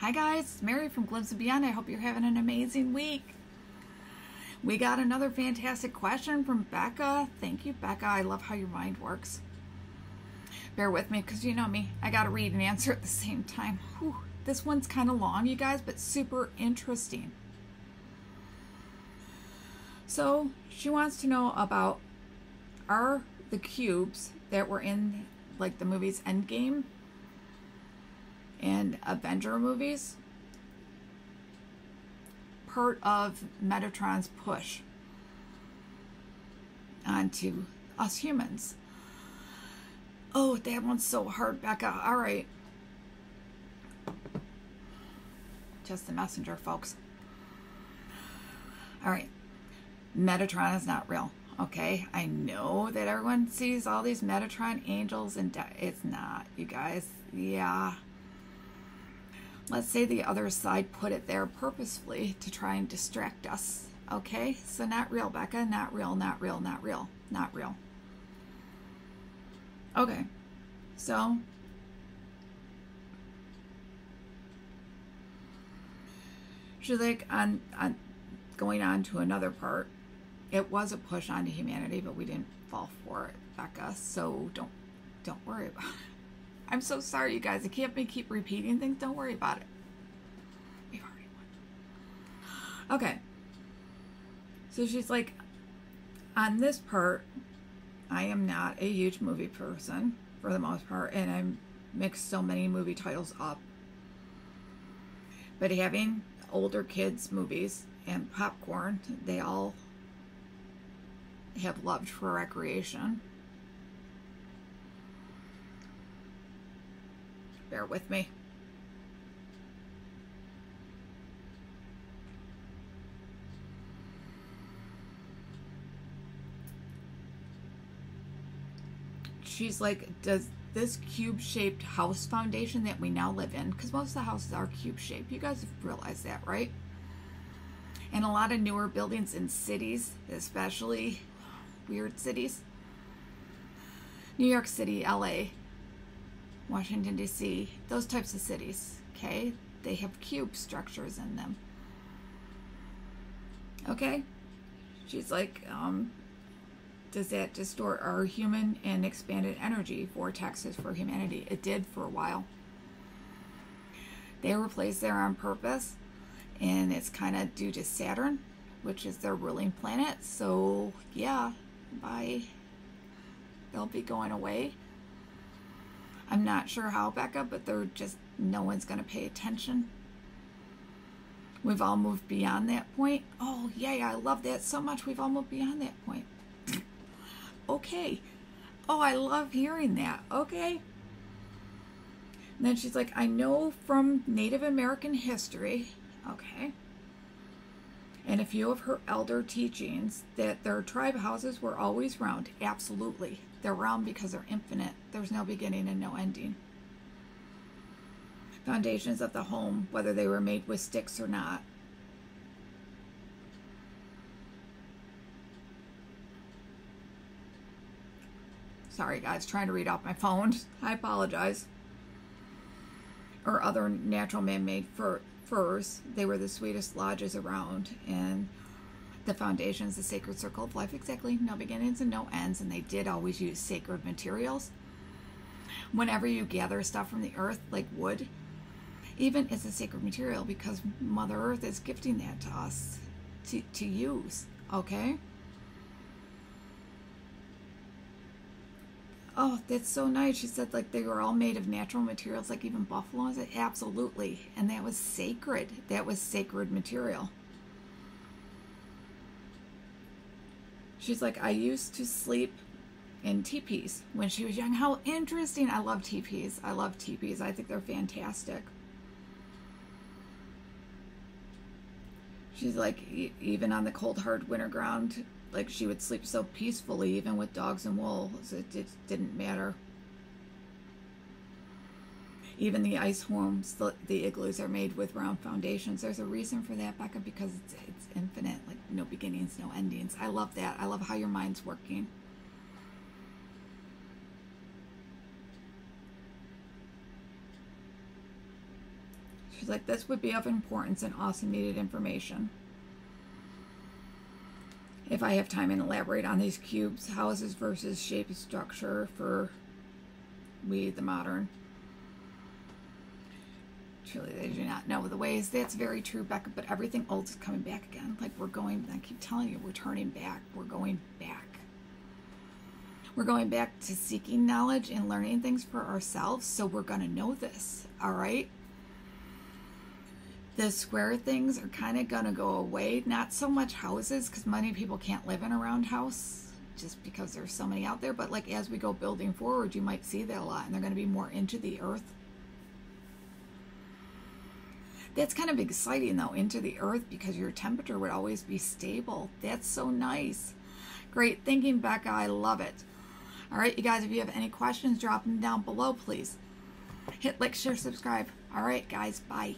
Hi guys, it's Mary from Glimpsing Beyond. I hope you're having an amazing week. We got another fantastic question from Becca. Thank you, Becca. I love how your mind works. Bear with me because you know me. I got to read and answer at the same time. Whew. This one's kind of long, you guys, but super interesting. So she wants to know about are the cubes that were in like the movies Endgame and Avenger movies part of Metatron's push onto us humans. Oh, that one's so hard, Becca. All right. Just the messenger, folks. All right. Metatron is not real. Okay, I know that everyone sees all these Metatron angels and it's not, you guys. Yeah. Let's say the other side put it there purposefully to try and distract us. Okay, so not real, Becca. Not real, not real, not real, not real. Okay, so she's like on on going on to another part it was a push onto humanity, but we didn't fall for it, Becca. So don't don't worry about it. I'm so sorry, you guys. I can't keep repeating things. Don't worry about it. We've already won. Okay. So she's like, on this part, I am not a huge movie person for the most part, and I mix so many movie titles up. But having older kids' movies and popcorn, they all have loved for recreation. Bear with me. She's like, does this cube-shaped house foundation that we now live in, because most of the houses are cube-shaped, you guys have realized that, right? And a lot of newer buildings in cities, especially weird cities. New York City, LA, Washington, D.C., those types of cities, okay? They have cube structures in them. Okay? She's like, um, does that distort our human and expanded energy for vortexes for humanity? It did for a while. They were placed there on purpose, and it's kind of due to Saturn, which is their ruling planet. So, yeah, bye. they'll be going away. I'm not sure how, Becca, but they're just no one's going to pay attention. We've all moved beyond that point. Oh, yay, I love that so much. We've all moved beyond that point. okay. Oh, I love hearing that. Okay. And then she's like, I know from Native American history. Okay and a few of her elder teachings that their tribe houses were always round. Absolutely. They're round because they're infinite. There's no beginning and no ending. Foundations of the home, whether they were made with sticks or not. Sorry guys, trying to read off my phone. I apologize. Or other natural man-made fur firs. They were the sweetest lodges around, and the foundations, the sacred circle of life, exactly, no beginnings and no ends, and they did always use sacred materials. Whenever you gather stuff from the earth, like wood, even it's a sacred material because Mother Earth is gifting that to us to, to use, okay? Oh, that's so nice. She said like they were all made of natural materials, like even buffalo. Said, absolutely. And that was sacred. That was sacred material. She's like, I used to sleep in teepees when she was young. How interesting. I love teepees. I love teepees. I think they're fantastic. She's like, even on the cold, hard winter ground, like she would sleep so peacefully even with dogs and wolves. It, it didn't matter. Even the ice homes the, the, igloos are made with round foundations. There's a reason for that becca because it's, it's infinite like no beginnings no endings. I love that. I love how your mind's working. She's like, this would be of importance and awesome needed information. If I have time and elaborate on these cubes, houses versus shape structure for we the modern. Truly, they do not know the ways. That's very true, Becca, but everything old is coming back again. Like we're going, I keep telling you, we're turning back. We're going back. We're going back to seeking knowledge and learning things for ourselves, so we're going to know this, all right? The square things are kind of going to go away. Not so much houses, because many people can't live in a round house just because there's so many out there, but like as we go building forward, you might see that a lot, and they're going to be more into the earth that's kind of exciting though, into the earth because your temperature would always be stable. That's so nice. Great thinking, Becca. I love it. All right, you guys, if you have any questions, drop them down below, please. Hit like, share, subscribe. All right, guys, bye.